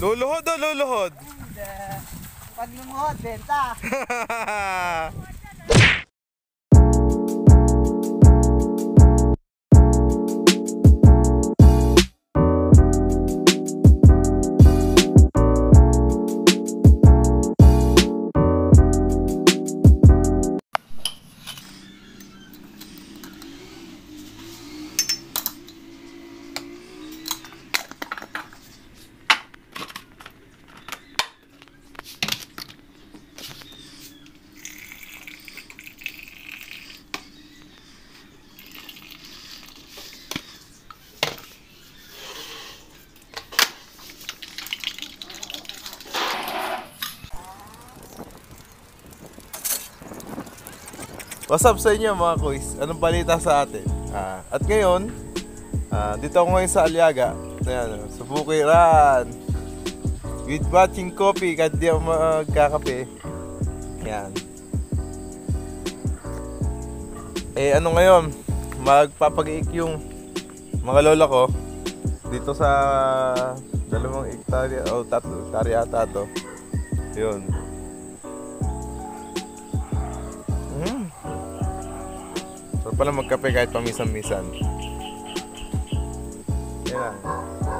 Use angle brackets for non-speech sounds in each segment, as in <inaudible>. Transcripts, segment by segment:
Luluhod o luluhod? Hindi. Pag lumuhod, benta. <laughs> What's up sa inyo mga kuys? Anong balita sa atin? Ah, at ngayon, ah, dito ako ngayon sa Aliaga. Ayan, sa Bukiran. With matching coffee kahit di ako magkakape. Yan. Eh ano ngayon? Magpapag-iik yung mga lola ko dito sa dalawang hektarya o tatlo hektarya ata to. Yun. Pala magkape kahit pamisan-misan. Yan.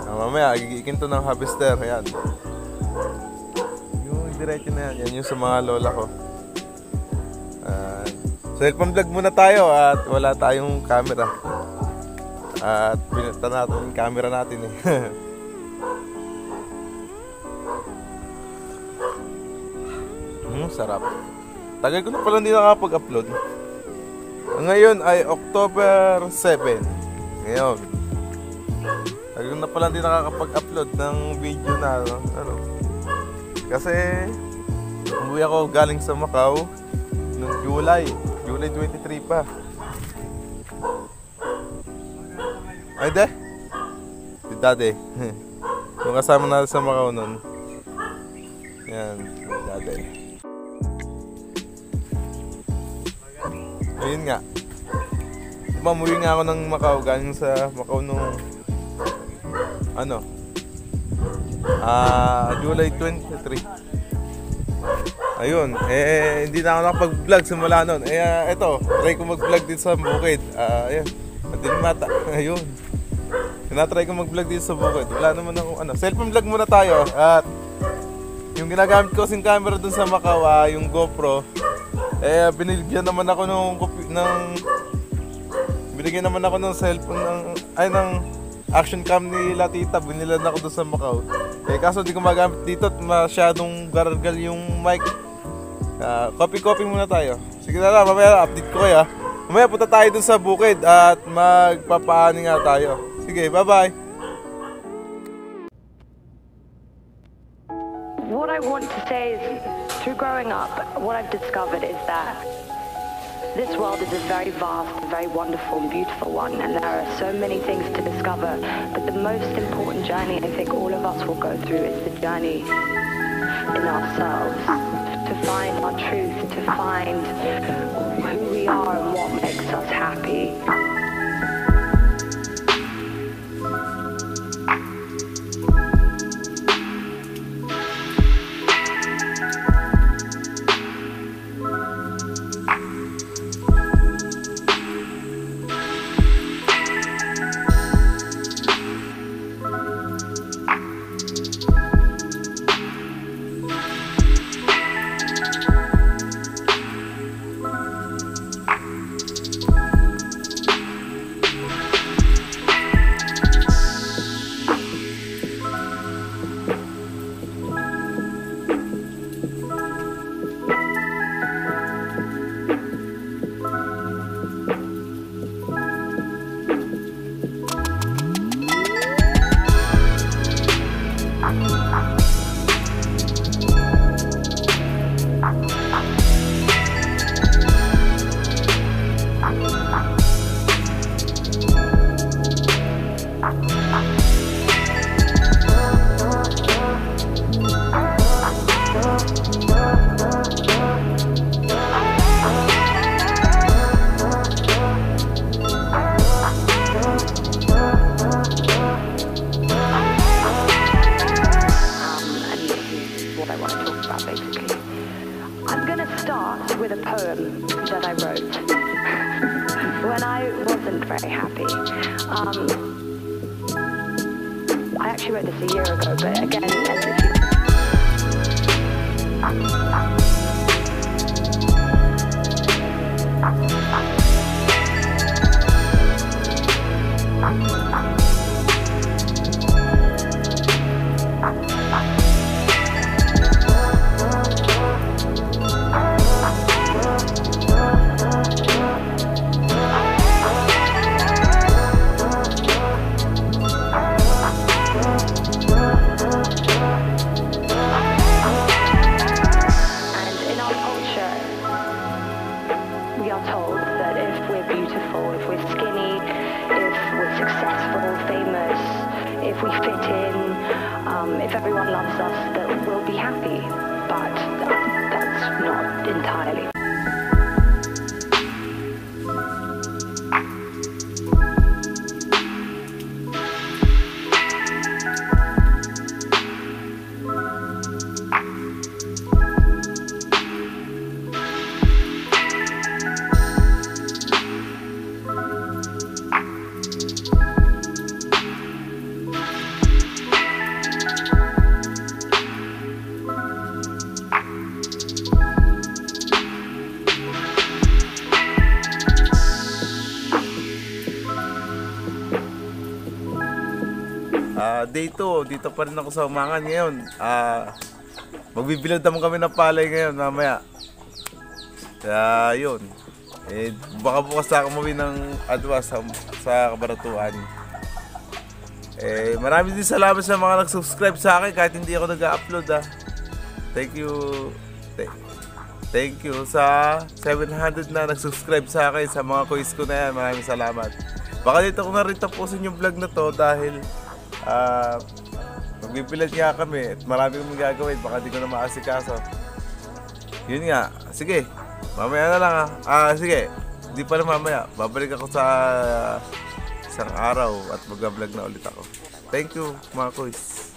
Ah, mamaya, gigikin to ng harvester. Ayan. Yung diretso na yan. Yan yung sa mga lola ko. Uh, cellphone vlog muna tayo at wala tayong camera. At pinunta natin yung camera natin eh. <laughs> Hmm, sarap. Tagal ko na pala hindi nakapag-upload. Ngayon ay October 7. Ngayon. Tagal na pala hindi nakakapag-upload ng video na ano. ano. Kasi umuwi ako galing sa Macau noong July. July 23 pa. Ay, de? Si daddy. <laughs> Yung kasama natin sa Macau noon. Yan, si Ayun nga. Umuwi nga ako ng Macau galing sa Macau nung ano ah July 23 ayun eh hindi na ako nakapag-vlog simula nun. Eh uh, eto try ko mag-vlog dito sa bukid. Ah uh, ayun hindi mata <laughs> ayun. Tinatry ko mag-vlog dito sa bukid. Wala naman ako ano cellphone vlog muna tayo. At yung ginagamit ko kasing camera dun sa Macau uh, yung GoPro eh binigyan naman ako ng ng binigyan naman ako ng cellphone ng ay ng action cam ni Latita binilan ako doon sa Macau. Eh kaso di ko magamit dito at masyadong gargal yung mic. Uh, copy copy muna tayo. Sige na lang mamaya update ko kayo mamaya punta tayo doon sa bukid at magpapaani nga tayo. Sige bye bye What I want to say is, through growing up, what I've discovered is that this world is a very vast, very wonderful and beautiful one, and there are so many things to discover. But the most important journey I think all of us will go through is the journey in ourselves, to find our truth, to find who we are poem that I wrote when I wasn't very happy. Um, I actually wrote this a year ago, but again, as if you... fit in, um, if everyone loves us, that we'll be happy. But that, that's not entirely. Ah, day 2, dito pa rin ako sa umangan ngayon. Ah, magbibilad naman kami ng palay ngayon mamaya. Kaya yun. Eh, baka bukas na ako umuwi ng adwa sa, sa kabaratuan. Eh, maraming din salamat sa mga nag-subscribe sa akin kahit hindi ako nag-upload ah. Thank you. Thank you sa 700 na nag-subscribe sa akin sa mga quiz ko na yan. Maraming salamat. Baka dito ko na rin tapusin yung vlog na to dahil ah magbibilad nga kami at marami kami gagawin. Baka di ko na maasikaso. Yun nga. Sige. Mamaya na lang ah. Ah, sige. Di pa na mamaya. Babalik ako sa isang araw at mag-vlog na ulit ako. Thank you mga kuys.